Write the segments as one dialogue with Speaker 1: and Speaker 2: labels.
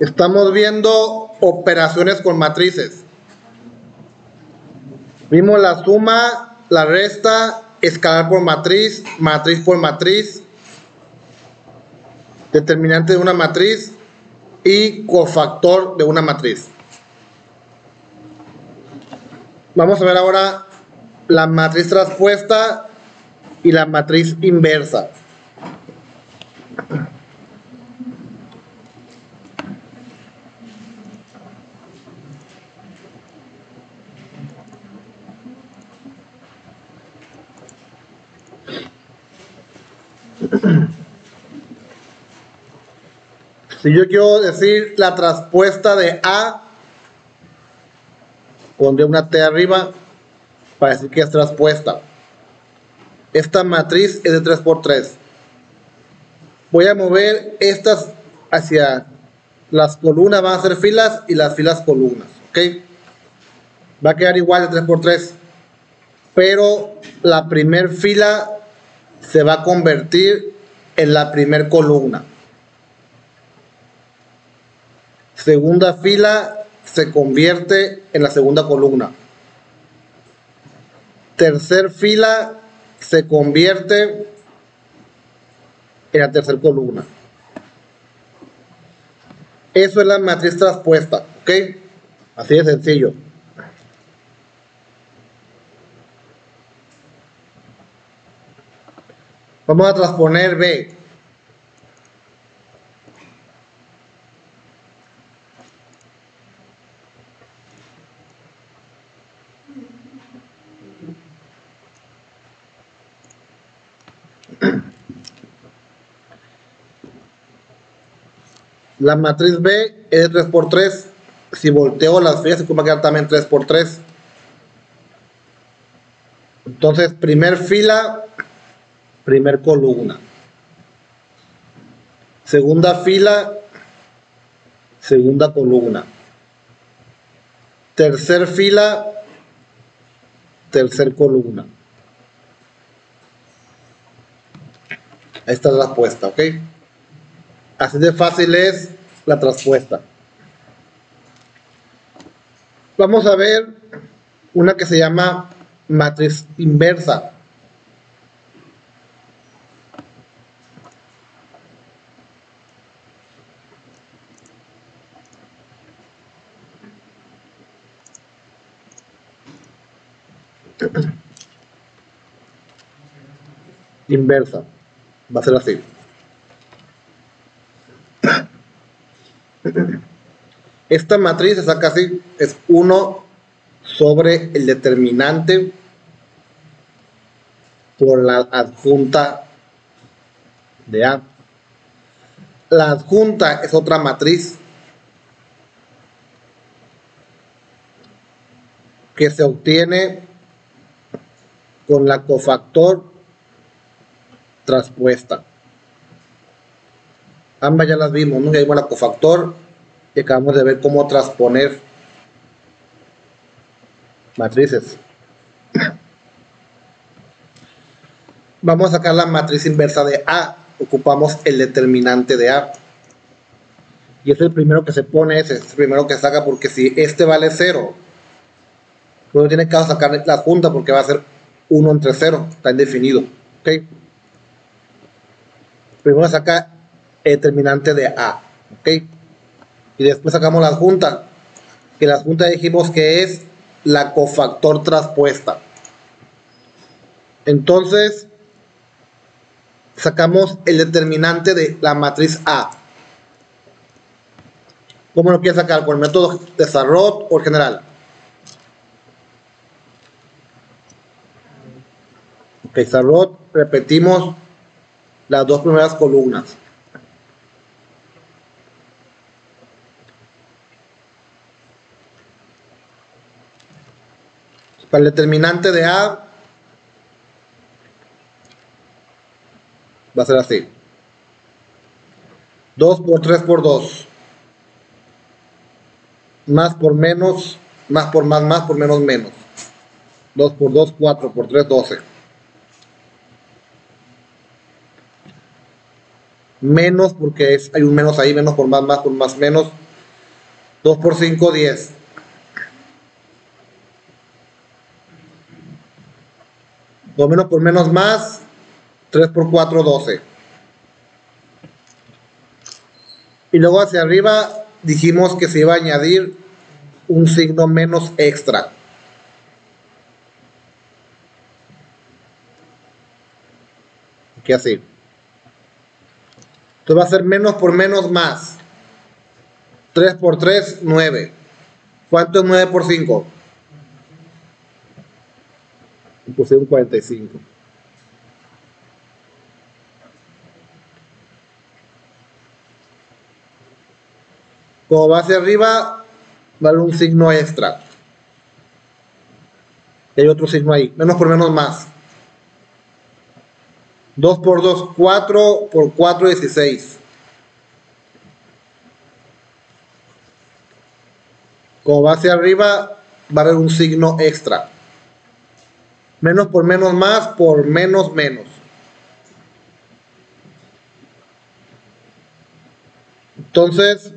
Speaker 1: Estamos viendo operaciones con matrices. Vimos la suma, la resta, escalar por matriz, matriz por matriz, determinante de una matriz y cofactor de una matriz. Vamos a ver ahora la matriz transpuesta y la matriz inversa. Si yo quiero decir la transpuesta de A, pondré una T arriba para decir que es transpuesta. Esta matriz es de 3 por 3. Voy a mover estas hacia las columnas, van a ser filas y las filas columnas. ¿Ok? Va a quedar igual de 3 por 3. Pero la primer fila se va a convertir en la primer columna. Segunda fila se convierte en la segunda columna. Tercer fila se convierte en la tercera columna. Eso es la matriz transpuesta, ¿ok? Así de sencillo. Vamos a transponer B. La matriz B es de 3 por 3. Si volteo las filas, se va a también 3 por 3. Entonces, primer fila, primer columna. Segunda fila, segunda columna. Tercer fila, tercer columna. Esta es la respuesta, ¿ok? Así de fácil es la transpuesta. Vamos a ver una que se llama matriz inversa. Inversa. Va a ser así. Esta matriz se saca así, es 1 sobre el determinante por la adjunta de A. La adjunta es otra matriz que se obtiene con la cofactor transpuesta. Ambas ya las vimos, ¿no? Ya vimos la cofactor y acabamos de ver cómo transponer matrices. Vamos a sacar la matriz inversa de A. Ocupamos el determinante de A. Y es el primero que se pone, ese es el primero que saca, porque si este vale 0, luego tiene que sacar la junta porque va a ser 1 entre 0, está indefinido. ¿ok? Primero saca determinante de A. ¿Ok? Y después sacamos la adjunta. Que la adjunta dijimos que es la cofactor traspuesta. Entonces, sacamos el determinante de la matriz A. ¿Cómo lo quiere sacar? ¿Por el método de Sarrot o el general? Ok, Sarrot, repetimos las dos primeras columnas. Para el determinante de A va a ser así. 2 por 3 por 2. Más por menos, más por más, más por menos, menos. 2 por 2, 4 por 3, 12. Menos porque es, hay un menos ahí, menos por más, más por más, menos. 2 por 5, 10. Dos menos por menos más. 3 por 4, 12. Y luego hacia arriba dijimos que se iba a añadir un signo menos extra. Aquí así. Entonces va a ser menos por menos más. 3 por 3, 9. ¿Cuánto es 9 por 5? Puse un 45. Como va hacia arriba, va a haber un signo extra. Y hay otro signo ahí. Menos por menos más. 2 por 2, 4 por 4, 16. Como va hacia arriba, va a haber un signo extra. Menos por menos más por menos menos. Entonces,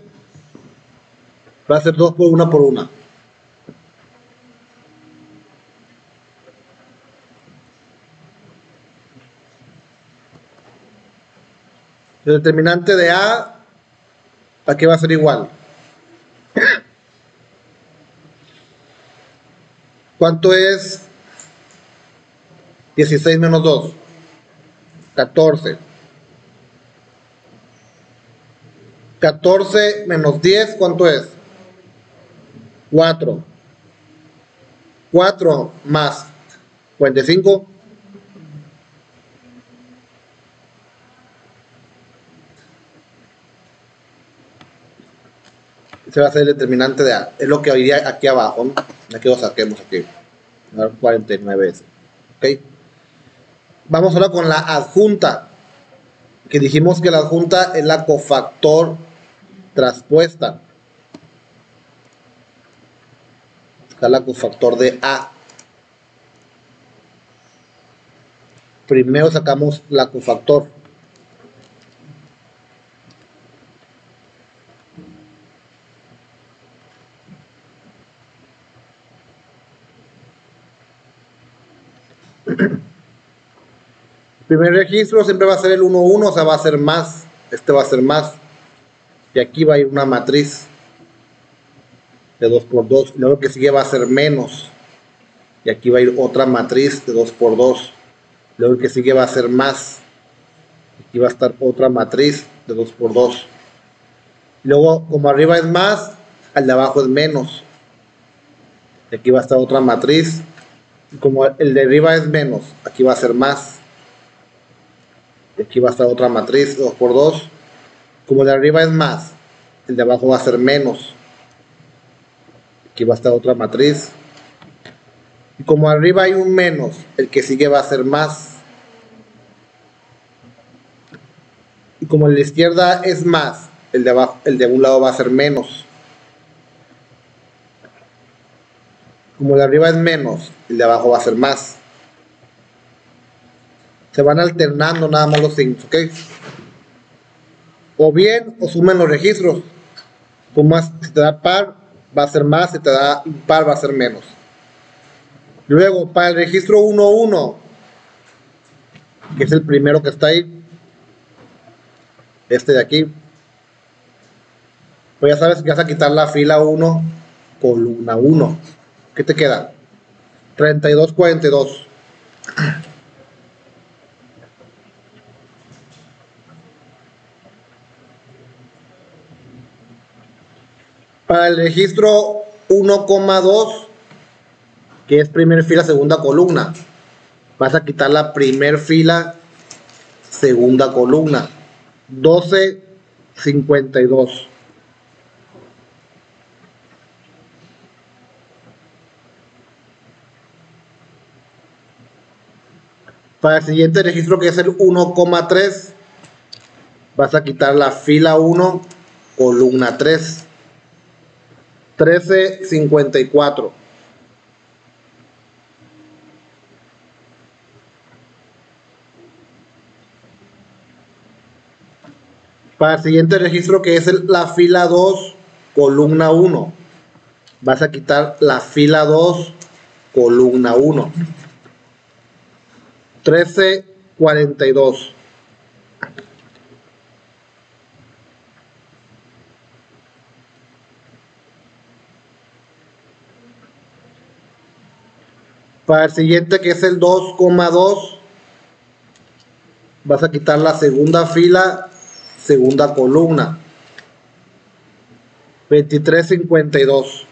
Speaker 1: va a ser 2 por 1 por 1. El determinante de A, ¿a qué va a ser igual? ¿Cuánto es 16 menos 2? 14. 14 menos 10, ¿cuánto es? 4. 4 más 45. Ese va a ser el determinante de A. Es lo que iría aquí abajo. ¿no? Aquí lo saquemos aquí. 49 es. ¿Ok? Vamos ahora con la adjunta. Que dijimos que la adjunta es la cofactor traspuesta. Está la cofactor de A. Primero sacamos la cofactor. Primer registro siempre va a ser el 1, 1, o sea, va a ser más. Este va a ser más. Y aquí va a ir una matriz de 2 por 2. Y luego que sigue va a ser menos. Y aquí va a ir otra matriz de 2 por 2. Luego que sigue va a ser más. Aquí va a estar otra matriz de 2 por 2. Luego, como arriba es más, al de abajo es menos. Y aquí va a estar otra matriz. Y como el de arriba es menos, aquí va a ser más. Aquí va a estar otra matriz, 2 por 2. Como el de arriba es más, el de abajo va a ser menos. Aquí va a estar otra matriz. Y como arriba hay un menos, el que sigue va a ser más. Y como el de izquierda es más, el de abajo, el de un lado va a ser menos. Como el de arriba es menos, el de abajo va a ser más. Se van alternando nada más los signos, ¿ok? O bien, o sumen los registros. Sumas, si te da par, va a ser más, si te da impar, va a ser menos. Luego, para el registro 1, 1, que es el primero que está ahí, este de aquí, pues ya sabes que vas a quitar la fila 1, columna 1. ¿Qué te queda? 32, Para el registro 1,2, que es primer fila, segunda columna, vas a quitar la primer fila, segunda columna. 12, 52. Para el siguiente registro que es el 1,3 vas a quitar la fila 1, columna 3. 1354. Para el siguiente registro que es la fila 2, columna 1. Vas a quitar la fila 2, columna 1. 1342. Para el siguiente que es el 2,2 vas a quitar la segunda fila, segunda columna. 2352.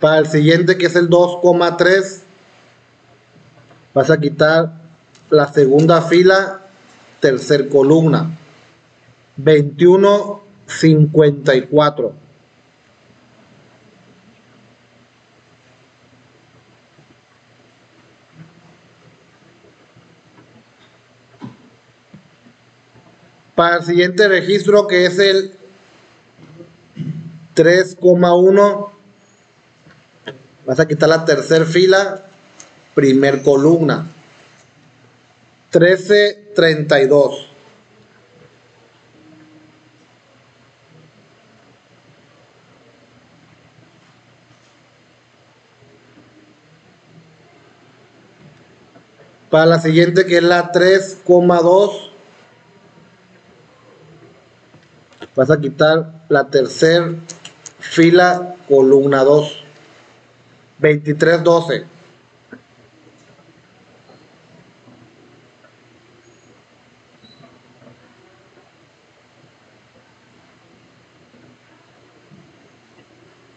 Speaker 1: Para el siguiente que es el 2,3 vas a quitar la segunda fila, tercer columna. 2154. Para el siguiente registro que es el 3,1 vas a quitar la tercera fila, primer columna. 1332. Para la siguiente que es la 3,2 vas a quitar la tercera fila, columna 2, 2312.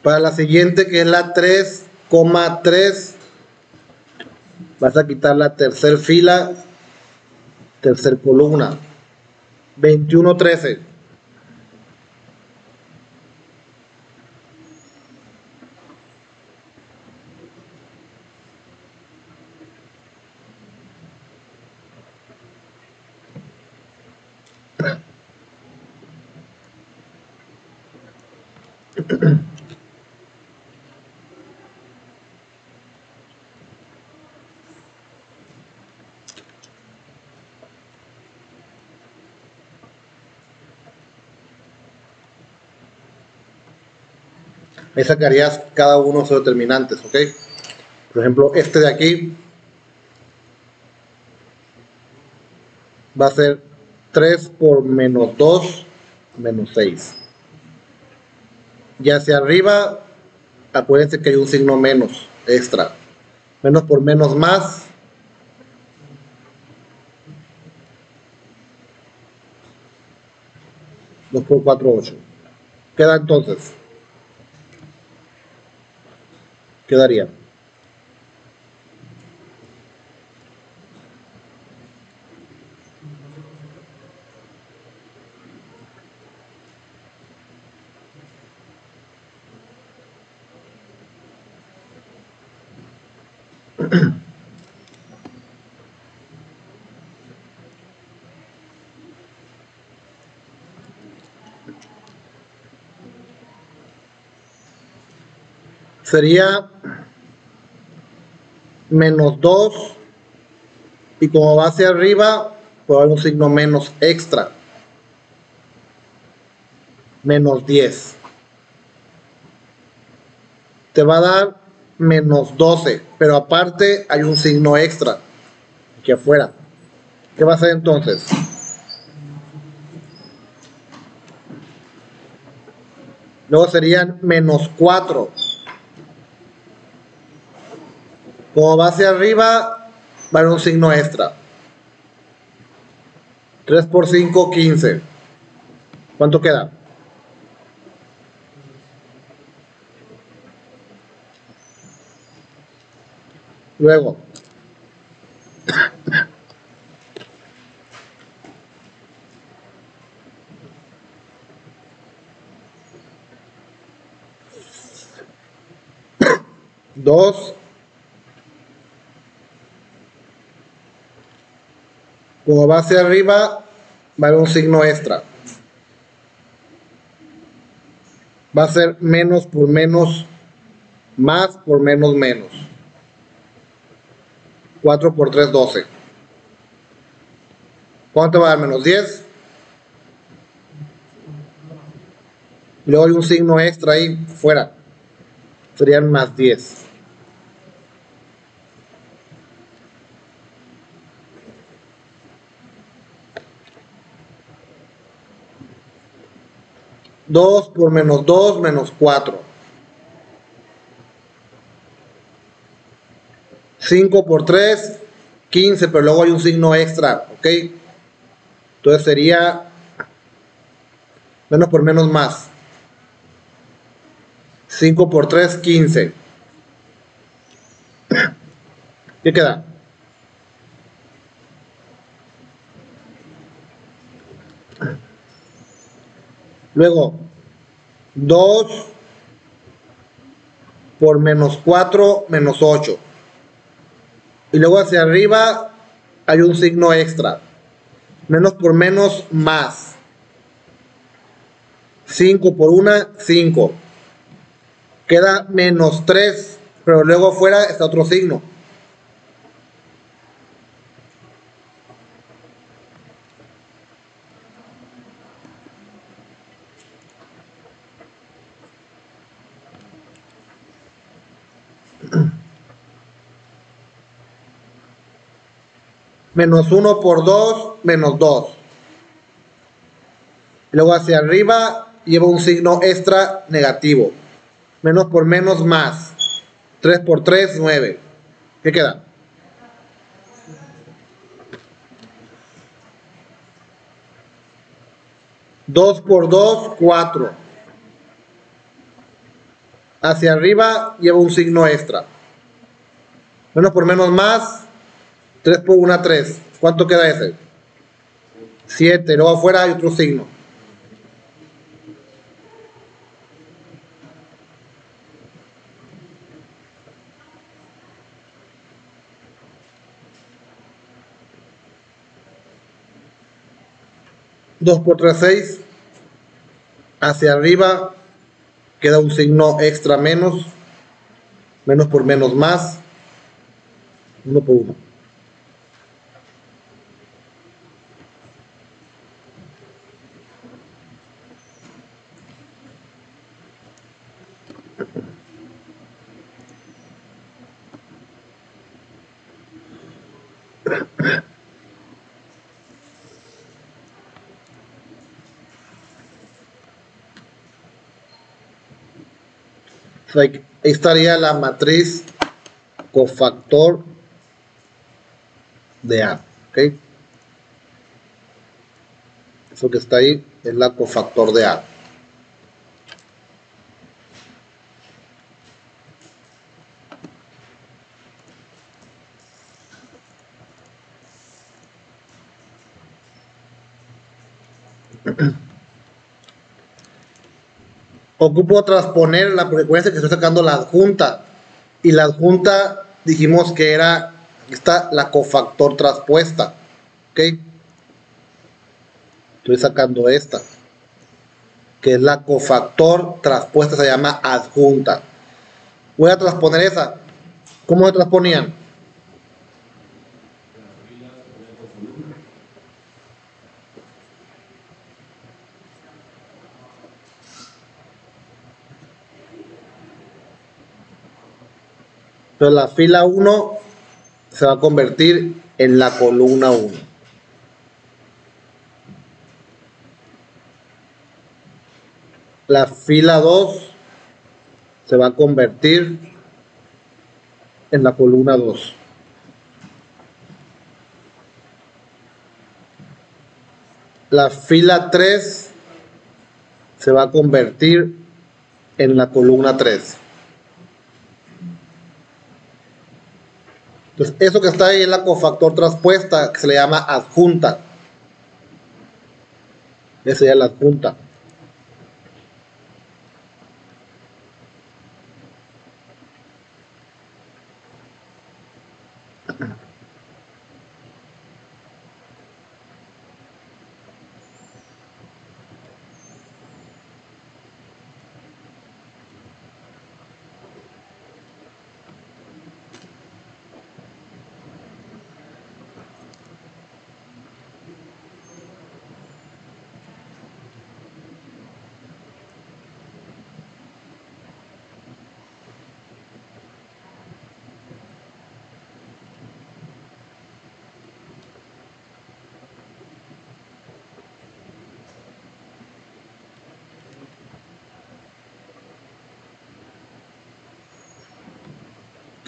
Speaker 1: Para la siguiente, que es la 3,3, vas a quitar la tercera fila, tercer columna, 2113. Ahí sacarías cada uno de sus determinantes, ¿ok? Por ejemplo, este de aquí va a ser 3 por menos 2 menos 6. Y hacia arriba, acuérdense que hay un signo menos extra. Menos por menos más. Dos por 4, 8. Queda entonces. Quedaría. sería menos 2 y como va hacia arriba puede haber un signo menos extra. Menos 10 te va a dar menos 12 pero aparte hay un signo extra aquí afuera. ¿qué va a hacer entonces? luego serían menos 4 Como va hacia arriba, va a haber un signo extra. 3 por 5, 15. ¿Cuánto queda? Luego. Dos Como va hacia arriba, va a haber un signo extra. Va a ser menos por menos, más por menos menos. 4 por 3, 12. ¿Cuánto va a dar? Menos 10. Y luego hay un signo extra ahí fuera. Serían más 10. Dos por menos dos menos cuatro. 5 por 3, 15, pero luego hay un signo extra, ¿ok? Entonces sería menos por menos más. 5 por 3, 15. ¿Qué queda? Luego, 2 por menos 4 menos 8 y luego hacia arriba hay un signo extra. Menos por menos, más. 5 por 1, 5. Queda menos 3, pero luego afuera está otro signo. menos 1 por 2, menos 2. Luego hacia arriba lleva un signo extra negativo. Menos por menos más. 3 por 3, 9. ¿Qué queda? Dos por dos, cuatro. Hacia arriba lleva un signo extra. Menos por menos más, 3 por 1, 3. ¿Cuánto queda ese? 7. Luego afuera hay otro signo. Dos por tres, seis. Hacia arriba queda un signo extra menos. Menos por menos más. Uno por uno. Ahí estaría la matriz cofactor de A. ¿ok? Eso que está ahí es la cofactor de A. ocupo transponer la frecuencia que estoy sacando la adjunta. Y la adjunta dijimos que era está la cofactor traspuesta. ¿Ok? Estoy sacando esta. Que es la cofactor traspuesta, se llama adjunta. Voy a transponer esa. ¿Cómo se transponían? Entonces la fila 1 se va a convertir en la columna 1. La fila 2 se va a convertir en la columna 2. La fila 3 se va a convertir en la columna 3. Entonces, eso que está ahí es la cofactor traspuesta, que se le llama adjunta. Esa es la adjunta.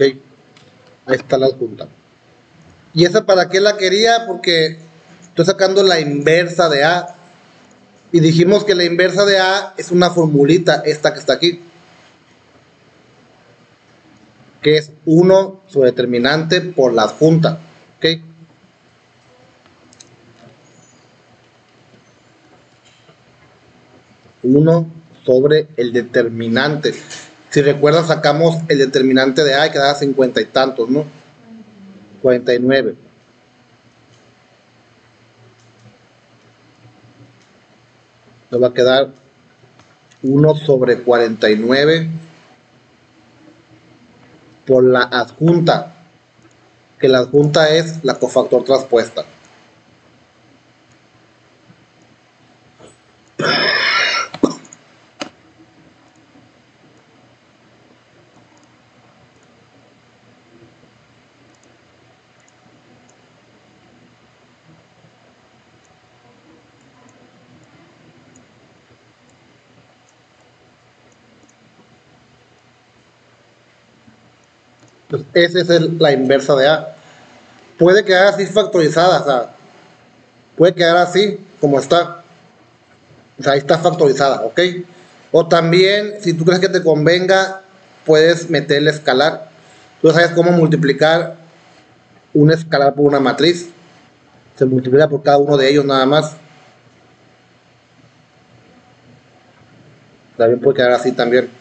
Speaker 1: Ok, ahí está la adjunta. ¿Y esa para qué la quería? Porque estoy sacando la inversa de A. Y dijimos que la inversa de A es una formulita, esta que está aquí. Que es 1 su determinante por la adjunta. ¿Ok? 1 sobre el determinante. Si recuerdan, sacamos el determinante de A y quedaba 50 y tantos, ¿no? 49. Nos va a quedar 1 sobre 49 por la adjunta, que la adjunta es la cofactor traspuesta. Esa es la inversa de A. Puede quedar así factorizada, o puede quedar así como está. O sea, ahí está factorizada, ¿ok? O también, si tú crees que te convenga, puedes meterle escalar. Tú sabes cómo multiplicar un escalar por una matriz. Se multiplica por cada uno de ellos nada más. También puede quedar así también.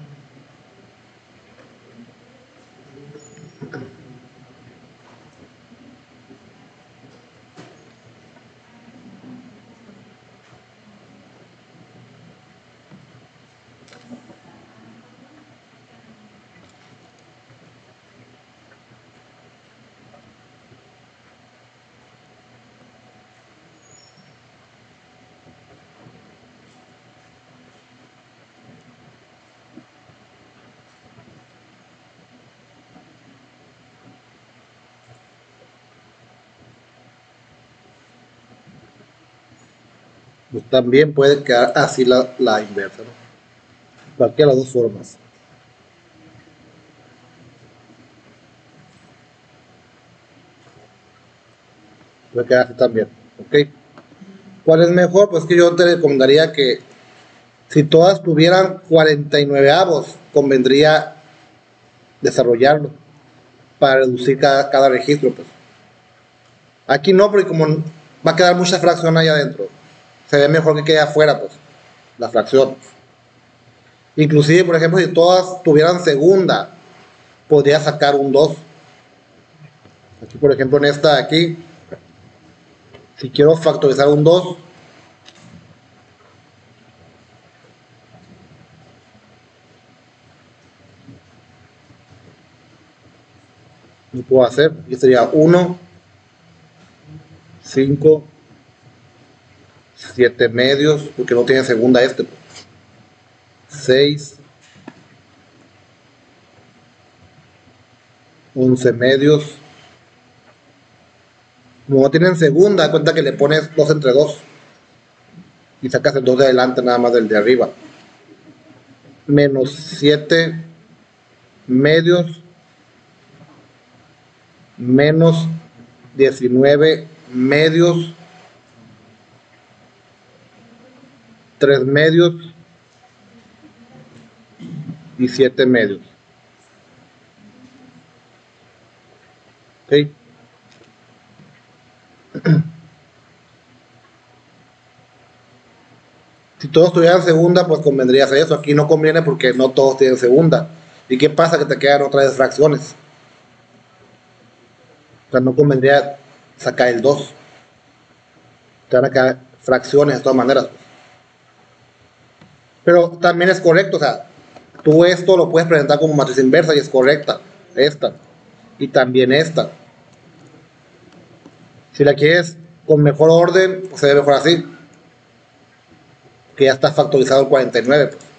Speaker 1: pues también puede quedar así la, la inversa, ¿no? Cualquiera de las dos formas. Puede quedar así también, ¿ok? ¿Cuál es mejor? Pues que yo te recomendaría que si todas tuvieran 49 avos, convendría desarrollarlo para reducir cada, cada registro, pues. Aquí no, porque como va a quedar mucha fracción ahí adentro se ve mejor que quede afuera, pues, la fracción. Inclusive, por ejemplo, si todas tuvieran segunda, podría sacar un 2. Aquí, por ejemplo, en esta de aquí, si quiero factorizar un 2, lo puedo hacer, y sería 1, 5, 7 medios, porque no tiene segunda este. 6. 11 medios. Como no tienen segunda, da cuenta que le pones 2 entre 2. Y sacas el 2 de adelante nada más del de arriba. Menos 7 medios. Menos 19 medios 3 medios y 7 medios. ¿Ok? Si todos tuvieran segunda, pues convendría hacer eso. Aquí no conviene porque no todos tienen segunda. ¿Y qué pasa? Que te quedan otras fracciones. O sea, no convendría sacar el 2. Te van a quedar fracciones de todas maneras. Pero también es correcto, o sea, tú esto lo puedes presentar como matriz inversa y es correcta, esta, y también esta. Si la quieres con mejor orden, pues se ve mejor así, que ya está factorizado el 49. Pues.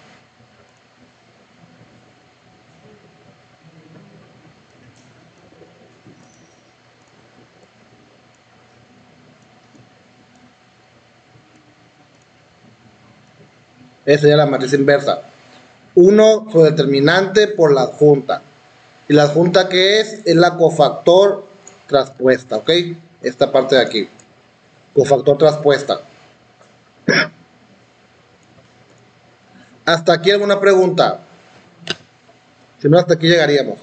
Speaker 1: Esa sería la matriz inversa. 1 sobre determinante por la adjunta. ¿Y la adjunta que es? Es la cofactor traspuesta, ¿ok? Esta parte de aquí. Cofactor traspuesta. ¿Hasta aquí alguna pregunta? Si no, hasta aquí llegaríamos.